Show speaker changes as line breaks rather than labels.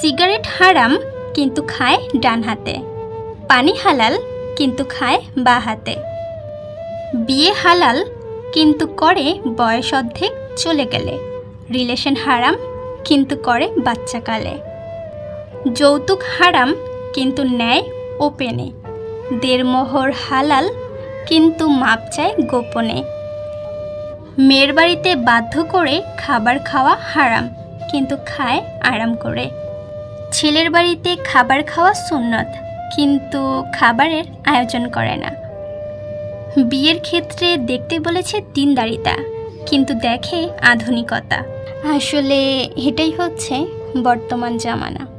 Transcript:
Cigarette হারাম, কিন্তু খায় ডান হাতে। পানি হালাল, কিন্তু খায় বা হাতে। বিয়ে হালাল, কিন্তু করে বয়স অর্ধেক চলে গেলে। রিলেশন হারাম, কিন্তু করে বাচ্চাকালে যৌতুক হারাম, কিন্তু নেয় ওপেনে। দেড়মোহর হালাল, কিন্তু মাপ চায় গোপনে। মেয়ের বাড়িতে বাধ্য করে খাবার খাওয়া হারাম, কিন্তু খায় আরাম করে। ছেলের বাড়িতে খাবার খাওয়া সুন্নত, কিন্তু খাবারের আয়োজন করে না। বিয়ের ক্ষেত্রে দেখতে বলেছে দিনদারিতা, কিন্তু দেখে আধুনিকতা। আসলে এটাই হচ্ছে বর্তমান জামানা।